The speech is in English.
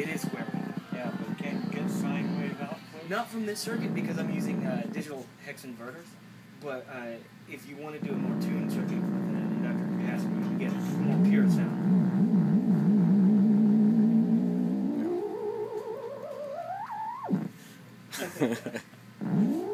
It is square. Yeah, but can you get sine wave output? Not from this circuit because I'm using uh, digital hex inverters. But uh, if you want to do a more tuned circuit with an inductor capacitor, you can get more pure sound.